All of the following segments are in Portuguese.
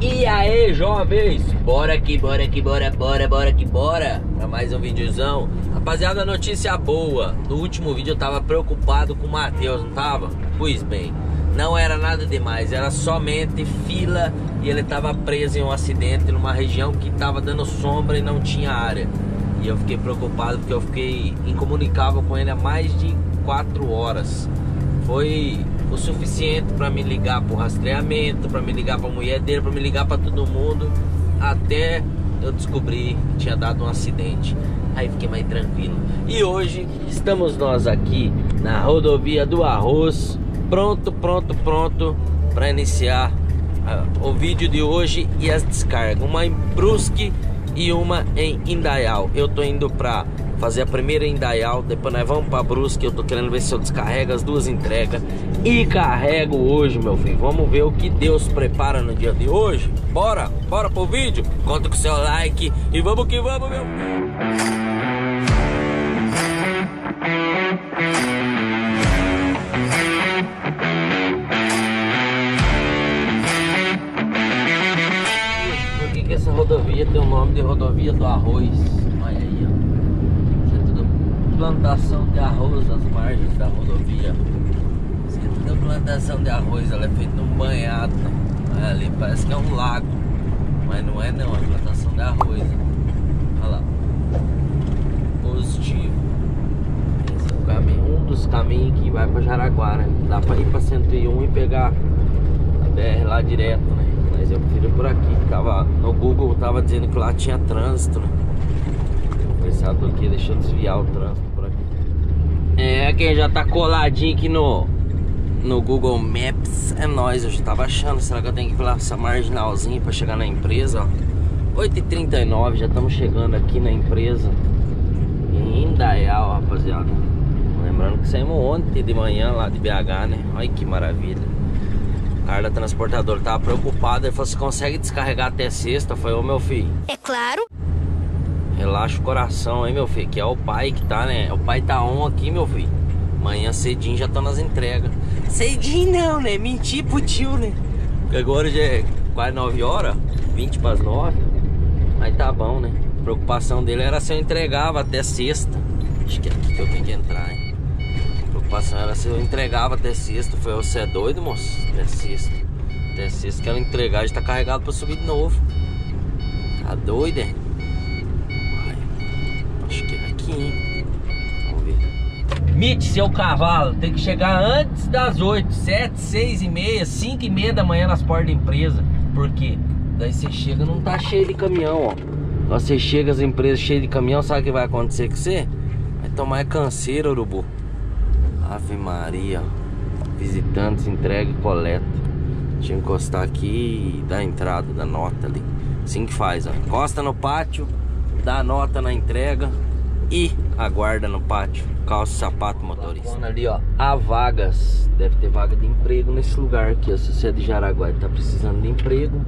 E aí, jovens? Bora aqui, bora aqui, bora, bora, bora aqui, bora Pra mais um videozão Rapaziada, notícia boa No último vídeo eu tava preocupado com o Matheus, não tava? Pois bem, não era nada demais Era somente fila E ele tava preso em um acidente numa região que tava dando sombra e não tinha área E eu fiquei preocupado porque eu fiquei incomunicável com ele há mais de 4 horas Foi o suficiente para me ligar pro rastreamento, para me ligar pra mulher dele, para me ligar para todo mundo, até eu descobri que tinha dado um acidente. Aí fiquei mais tranquilo. E hoje estamos nós aqui na rodovia do Arroz, pronto, pronto, pronto para iniciar uh, o vídeo de hoje e as descargas. Uma em Brusque e uma em Indaial. Eu tô indo para fazer a primeira em Dayal, depois nós vamos pra Brusque, eu tô querendo ver se eu descarrego as duas entregas e carrego hoje, meu filho. Vamos ver o que Deus prepara no dia de hoje. Bora, bora pro vídeo, conta com seu like e vamos que vamos, meu Por que, que essa rodovia tem o nome de rodovia do arroz? Plantação de arroz às margens da rodovia. Tudo plantação de arroz, ela é feita num banhado. Ali parece que é um lago. Mas não é não, é plantação de arroz. Olha lá. Positivo. Esse é o caminho, um dos caminhos que vai para Jaraguá, né? Dá para ir para 101 e pegar a BR lá direto, né? Mas eu prefiro por aqui. Tava, no Google tava dizendo que lá tinha trânsito, né? O pensador aqui deixou desviar o trânsito. É, quem já tá coladinho aqui no, no Google Maps é nós. Eu já tava achando, será que eu tenho que ir pela essa marginalzinha pra chegar na empresa, ó. 8h39, já estamos chegando aqui na empresa em Indaial, rapaziada. Lembrando que saímos ontem de manhã lá de BH, né? Olha que maravilha. O cara da transportadora tava preocupado, ele falou, você consegue descarregar até sexta? Foi ô meu filho. É claro. Relaxa o coração aí, meu filho, que é o pai que tá, né? O pai tá on aqui, meu filho. Amanhã cedinho já tô nas entregas. Cedinho não, né? Mentir pro tio, né? Porque agora já é quase 9 horas, 20 para as 9. Mas tá bom, né? A preocupação dele era se eu entregava até sexta. Acho que é aqui que eu tenho que entrar, hein? A preocupação era se eu entregava até sexta. Foi, você é doido, moço? Até sexta. Até sexta que ela entregar já tá carregado pra subir de novo. Tá doido, é? aqui, hein? Vamos Mitch, seu cavalo, tem que chegar antes das 8, 7, 6 e meia, 5 e meia da manhã nas portas da empresa. Por quê? Daí você chega não tá cheio de caminhão, ó. Você chega as empresas cheias de caminhão, sabe o que vai acontecer com você? Vai tomar canseira, urubu. Ave Maria. Visitantes, entrega e coleta. Deixa eu encostar aqui e dar a entrada da nota ali. Assim que faz, ó. Encosta no pátio, dá a nota na entrega e aguarda no pátio. Calça sapato motorista. Ali, ó, há vagas. Deve ter vaga de emprego nesse lugar aqui. A você é de Jaraguá tá precisando de emprego.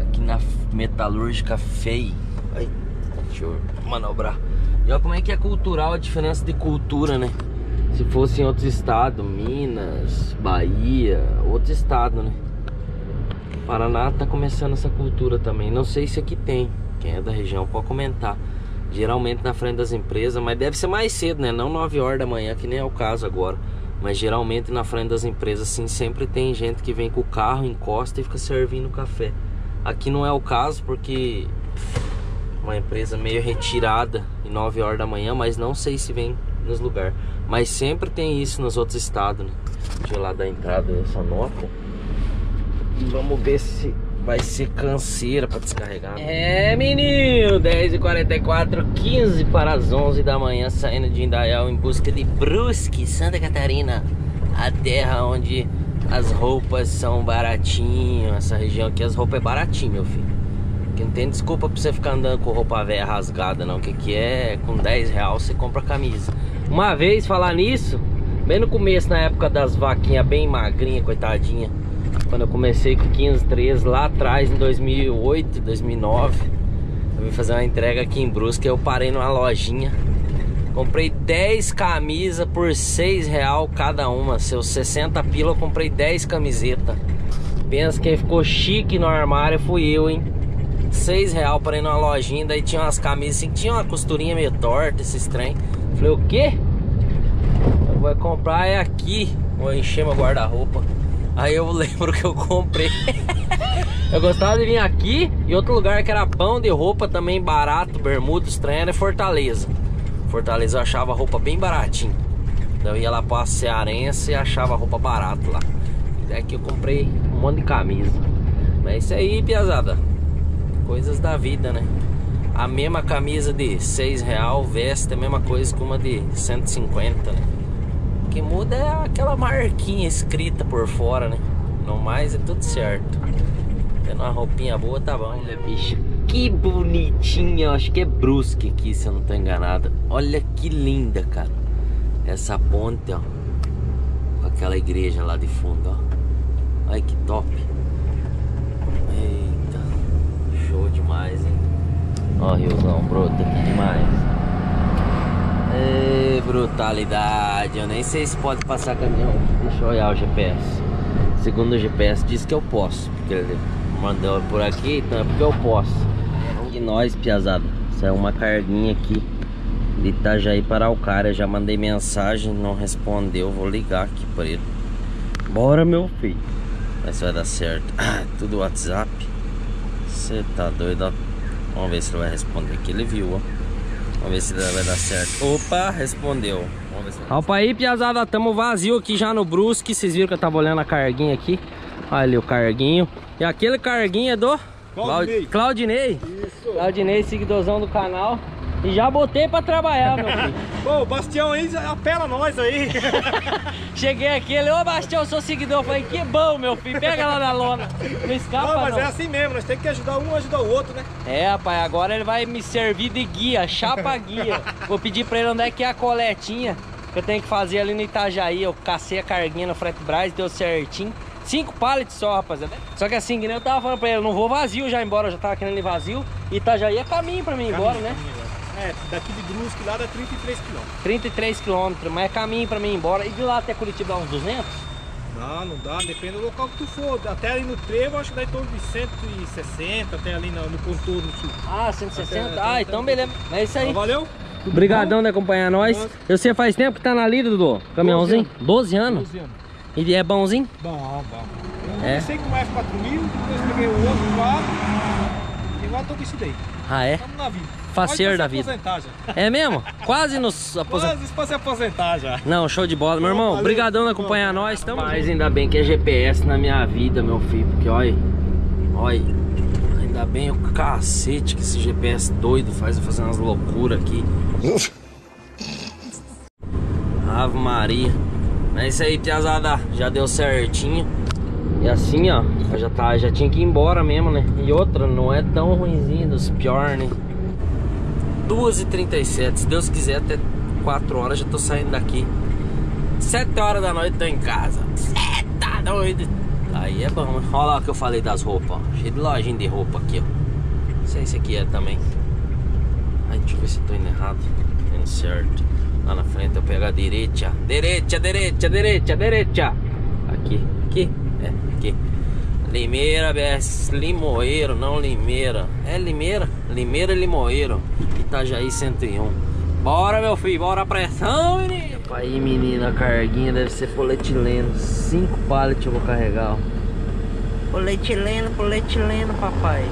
Aqui na metalúrgica FEI. Aí, deixa eu manobrar. E olha como é que é cultural a diferença de cultura, né? Se fosse em outros estados, Minas, Bahia, outro estado, né? Paraná tá começando essa cultura também. Não sei se aqui tem. Quem é da região pode comentar. Geralmente na frente das empresas, mas deve ser mais cedo, né? Não 9 horas da manhã, que nem é o caso agora. Mas geralmente na frente das empresas, assim, sempre tem gente que vem com o carro, encosta e fica servindo café. Aqui não é o caso, porque uma empresa meio retirada em 9 horas da manhã, mas não sei se vem nos lugares. Mas sempre tem isso nos outros estados, né? Deixa eu lá dar entrada nessa nota. E vamos ver se vai ser canseira pra descarregar. É, menino, 10h44, 15 para as 11 da manhã, saindo de Indaial em busca de Brusque, Santa Catarina, a terra onde as roupas são baratinho. Essa região aqui as roupas é baratinho, meu filho. Que não tem desculpa pra você ficar andando com roupa velha rasgada, não. O que, que é? Com 10 reais você compra camisa. Uma vez falar nisso, bem no começo, na época das vaquinhas bem magrinha, coitadinha quando eu comecei com 15, 13 lá atrás em 2008, 2009 Eu vim fazer uma entrega aqui em Brusque Eu parei numa lojinha Comprei 10 camisas por 6 real cada uma Seus 60 pila eu comprei 10 camisetas Pensa quem ficou chique no armário fui eu, hein? Seis real para ir numa lojinha, daí tinha umas camisas assim, tinha uma costurinha meio torta, esse trem. Falei, o quê? Eu vou comprar é aqui. Vou encher meu guarda-roupa. Aí eu lembro que eu comprei. eu gostava de vir aqui e outro lugar que era pão de roupa também barato, bermuda, estranho, era Fortaleza. Fortaleza eu achava roupa bem baratinho. Então eu ia lá pra Cearense e achava roupa barata lá. Daqui eu comprei um monte de camisa. Mas é isso aí, piazada. Coisas da vida, né? A mesma camisa de 6 real veste a mesma coisa que uma de 150, né? Que muda é aquela marquinha escrita por fora, né? No mais é tudo certo. Tendo uma roupinha boa, tá bom. Olha, bicho, que bonitinha. Acho que é Brusque aqui, se eu não tô enganado. Olha que linda, cara. Essa ponte, ó. Com aquela igreja lá de fundo, ó. Olha que top. Eita. Show demais, hein? Ó, riozão, brota aqui demais. Ei, brutalidade. Eu nem sei se pode passar caminhão. Deixa eu olhar o GPS. Segundo o GPS, diz que eu posso. Porque ele mandou por aqui, então é porque eu posso. E nós, piazada. Saiu uma carguinha aqui de Itajaí para Alcária. Já mandei mensagem, não respondeu. Vou ligar aqui para ele. Bora, meu filho. Mas vai dar certo. Ah, tudo WhatsApp. Você tá doido, ó. Vamos ver se ele vai responder aqui. Ele viu, ó. Vamos ver se vai dar certo. Opa, respondeu. Vamos ver se vai Opa aí, piazada. Tamo vazio aqui já no Brusque. Vocês viram que eu tava olhando a carguinha aqui. Olha ali o carguinho. E aquele carguinho é do... Claudinei. Claudinei. Isso. Claudinei, seguidorzão do canal. E já botei pra trabalhar, meu filho. Pô, o Bastião aí apela nós aí. Cheguei aqui, ele, ô Bastião, sou seguidor. Eu falei, que bom, meu filho, pega lá na lona. Não escapa, não. mas não. é assim mesmo, nós temos que ajudar um, ajudar o outro, né? É, rapaz, agora ele vai me servir de guia, chapa guia. Vou pedir pra ele onde é que é a coletinha que eu tenho que fazer ali no Itajaí. Eu cacei a carguinha no Fretbras, deu certinho. Cinco pallets só, rapaziada. Só que assim, que eu tava falando pra ele, eu não vou vazio já embora, eu já tava querendo ir vazio. Itajaí é caminho pra mim ir embora, né? É, daqui de Brusque lá dá 33 quilômetros. 33 quilômetros, mas é caminho pra mim ir embora. E de lá até Curitiba dá uns 200? Não, não dá, depende do local que tu for. Até ali no trevo, acho que dá em torno de 160, até ali no, no contorno sul. Ah, 160? Até, ah, até, então beleza. É isso aí. Então, valeu. Obrigadão de acompanhar nós. Nossa. Você faz tempo que tá na lida, Dudu? Caminhãozinho? 12 anos. 12 anos. E é bonzinho? Bom, bom. Eu é. comecei com o F4000, depois peguei o outro carro. E agora tô com isso daí. Ah, é? Estamos na vida. Faceiro da vida. É mesmo? Quase nos aposentar. Quase para se aposentar já. Não, show de bola. Meu irmão, obrigadão de acompanhar nós. Tamo Mas ainda bem que é GPS na minha vida, meu filho. Porque, olha, olha, ainda bem o cacete que esse GPS doido faz eu fazer umas loucuras aqui. Ave Maria. É isso aí, piazada. Já deu certinho. E assim, ó, já, tá, já tinha que ir embora mesmo, né? E outra, não é tão ruimzinho dos pior, né? 2h37, se Deus quiser, até 4 horas já tô saindo daqui. 7 horas da noite tô em casa. Cê tá doido? Aí é bom. Olha lá o que eu falei das roupas, ó. Cheio de lojinha de roupa aqui, ó. Não sei se aqui é também. Ai, deixa eu ver se eu tô indo errado. Indo certo. Lá na frente eu pego a direita. Direita, direita, direita, direita. Aqui, aqui. É, aqui. Limeira, BS, Limoeiro, não Limeira. É Limeira? Limeira e Limoeiro. Itajaí 101. Bora, meu filho, bora a pressão, menino. Aí, menina, a carguinha deve ser polietileno. Cinco pallets eu vou carregar, ó. Polietileno, polietileno, papai.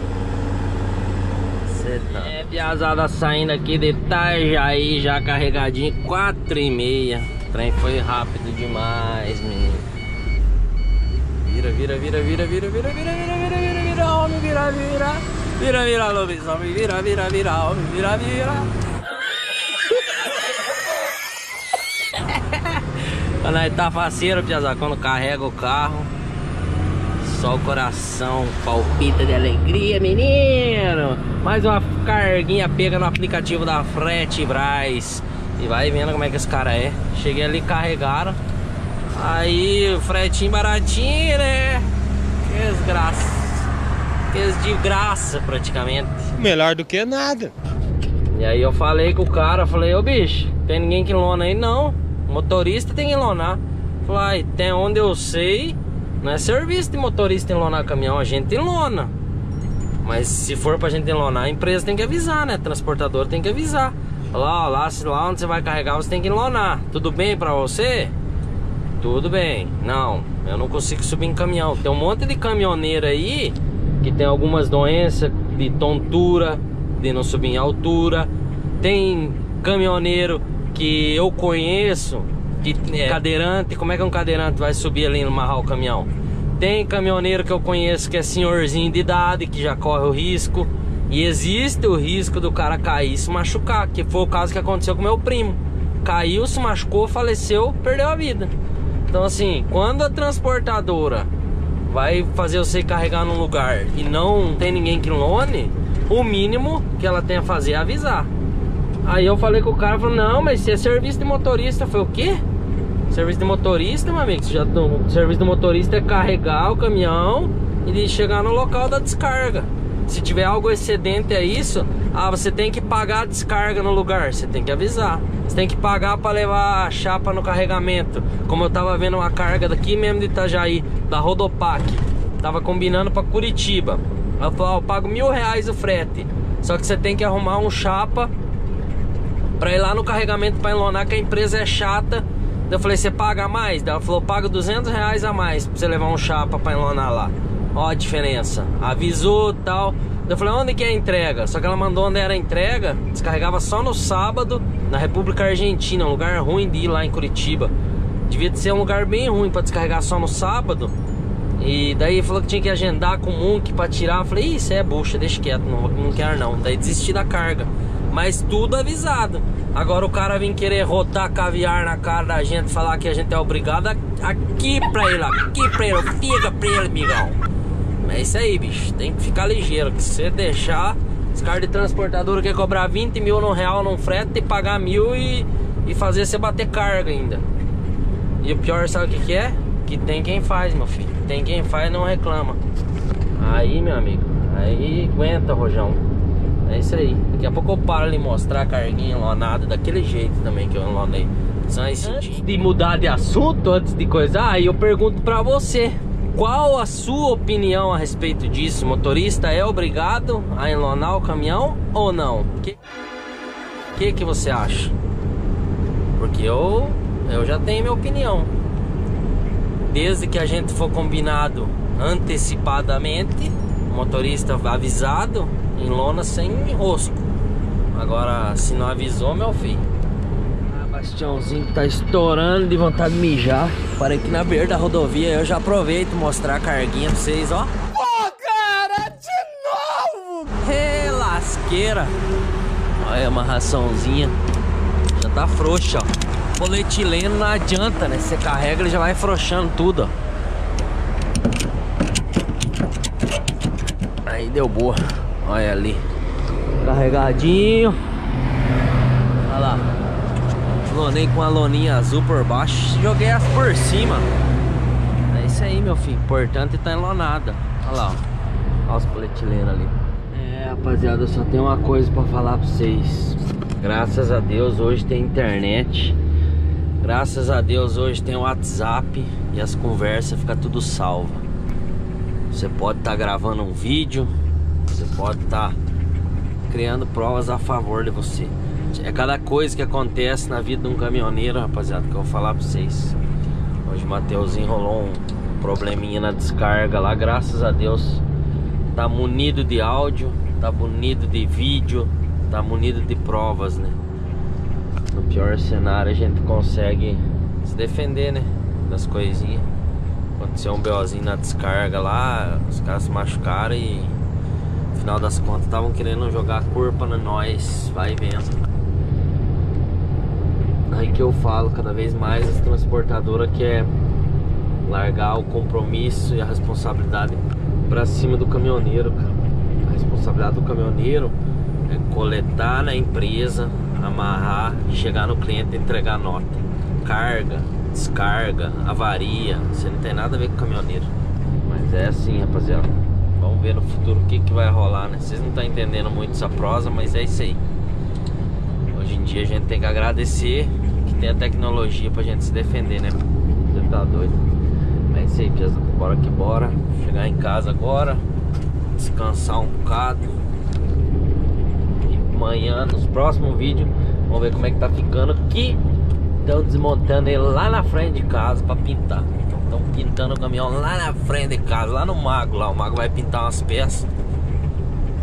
Cê tá. É, piazada saindo aqui de Itajaí, já carregadinho, quatro e meia. O trem foi rápido demais, menino. Vira, vira, vira, vira, vira, vira, vira, vira, vira, vira, vira, homem, vira, vira. Vira, vira, lobisomem, vira, vira, vira, homem, vira, vira. Quando aí tá faceiro, piazada, quando carrega o carro, só o coração palpita de alegria, menino. Mais uma carguinha pega no aplicativo da Frete Braz. E vai vendo como é que esse cara é. Cheguei ali, carregaram. Aí o fretinho baratinho, né? Que desgraça. Que de graça praticamente. Melhor do que nada. E aí eu falei com o cara, falei, ô bicho, tem ninguém que lona aí? Não. Motorista tem que lonar. Falei, tem onde eu sei, Não é serviço de motorista enlonar caminhão, a gente enlona. Mas se for pra gente enlonar, a empresa tem que avisar, né? Transportador tem que avisar. Lá, lá, lá onde você vai carregar, você tem que enlonar. Tudo bem pra você? Tudo bem. Não, eu não consigo subir em caminhão. Tem um monte de caminhoneiro aí que tem algumas doenças de tontura, de não subir em altura. Tem caminhoneiro que eu conheço que é cadeirante. Como é que um cadeirante vai subir ali no marrar o caminhão? Tem caminhoneiro que eu conheço que é senhorzinho de idade, que já corre o risco. E existe o risco do cara cair e se machucar, que foi o caso que aconteceu com meu primo. Caiu, se machucou, faleceu, perdeu a vida. Então assim, quando a transportadora vai fazer você carregar num lugar e não tem ninguém que lone, o mínimo que ela tem a fazer é avisar. Aí eu falei com o cara, falou, não, mas se é serviço de motorista, foi o quê? Serviço de motorista, meu amigo, já, o serviço de motorista é carregar o caminhão e chegar no local da descarga. Se tiver algo excedente a isso, ah, você tem que pagar a descarga no lugar, você tem que avisar. Você tem que pagar para levar a chapa no carregamento. Como eu tava vendo uma carga daqui mesmo de Itajaí, da Rodopac. Tava combinando para Curitiba. Ela falou, oh, eu pago mil reais o frete. Só que você tem que arrumar um chapa para ir lá no carregamento para enlonar que a empresa é chata. Eu falei, você paga mais? Ela falou, paga 200 reais a mais pra você levar um chapa para enlonar lá. Ó a diferença. Avisou tal. Eu falei, onde que é a entrega? Só que ela mandou onde era a entrega. Descarregava só no sábado, na República Argentina, um lugar ruim de ir lá em Curitiba. Devia ser um lugar bem ruim para descarregar só no sábado. E daí falou que tinha que agendar com o Munk pra tirar. Eu falei, isso é bucha, deixa quieto, não, não quero não. Daí desisti da carga. Mas tudo avisado. Agora o cara vem querer rotar caviar na cara da gente, falar que a gente é obrigado aqui pra ele, aqui pra ele, fica pra ele, migão. É isso aí, bicho. Tem que ficar ligeiro. Que se você deixar, os caras de transportadora quer cobrar 20 mil no real num frete e pagar mil e, e fazer você bater carga ainda. E o pior, sabe o que, que é? Que tem quem faz, meu filho. Tem quem faz e não reclama. Aí, meu amigo. Aí aguenta, Rojão. É isso aí. Daqui a pouco eu paro de mostrar a carguinha enlonada daquele jeito também que eu enlonei. Antes de mudar de assunto, antes de coisar, aí eu pergunto pra você. Qual a sua opinião a respeito disso? O motorista é obrigado a enlonar o caminhão ou não? O que, que, que você acha? Porque eu, eu já tenho minha opinião. Desde que a gente for combinado antecipadamente, motorista avisado, enlona sem rosco. Agora, se não avisou, meu filho, Bastiãozinho que tá estourando de vontade de mijar. Parei aqui na beira da rodovia. Eu já aproveito mostrar a carguinha pra vocês, ó. Pô, cara, de novo! Relasqueira. Olha, uma raçãozinha. Já tá frouxa, ó. Polietileno não adianta, né? Você carrega, ele já vai frouxando tudo, ó. Aí deu boa. Olha ali. Carregadinho. Olha lá. Lonei com a loninha azul por baixo. Joguei as por cima. É isso aí, meu filho. Importante tá enlonada. Olha lá, ó. Olha os polietileno ali. É, rapaziada, eu só tenho uma coisa pra falar pra vocês. Graças a Deus, hoje tem internet. Graças a Deus, hoje tem WhatsApp E as conversas ficam tudo salva. Você pode estar tá gravando um vídeo Você pode estar tá criando provas a favor de você é cada coisa que acontece na vida de um caminhoneiro, rapaziada, que eu vou falar pra vocês. Hoje o Matheus enrolou um probleminha na descarga lá, graças a Deus. Tá munido de áudio, tá munido de vídeo, tá munido de provas, né? No pior cenário a gente consegue se defender, né? Das coisinhas. Aconteceu um BOzinho na descarga lá, os caras se machucaram e no final das contas estavam querendo jogar a culpa na nós, vai vendo. Aí que eu falo cada vez mais as transportadoras que é largar o compromisso e a responsabilidade para cima do caminhoneiro, cara. A responsabilidade do caminhoneiro é coletar na empresa, amarrar, chegar no cliente e entregar nota. Carga, descarga, avaria, você não tem nada a ver com o caminhoneiro. Mas é assim, rapaziada. Vamos ver no futuro o que, que vai rolar, né? Vocês não estão entendendo muito essa prosa, mas é isso aí. Em dia a gente tem que agradecer tem a tecnologia pra gente se defender, né? Você tá doido. Mas é isso aí. Bora que bora. Chegar em casa agora. Descansar um bocado. E amanhã, nos próximos vídeos, vamos ver como é que tá ficando. Que estão desmontando ele lá na frente de casa pra pintar. Estão pintando o caminhão lá na frente de casa, lá no mago lá. O mago vai pintar umas peças.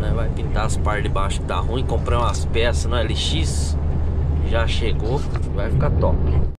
Né? Vai pintar as partes de baixo que tá ruim. Comprei umas peças no LX. Já chegou. Vai ficar top.